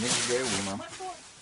Nigdzie uma. Thank you.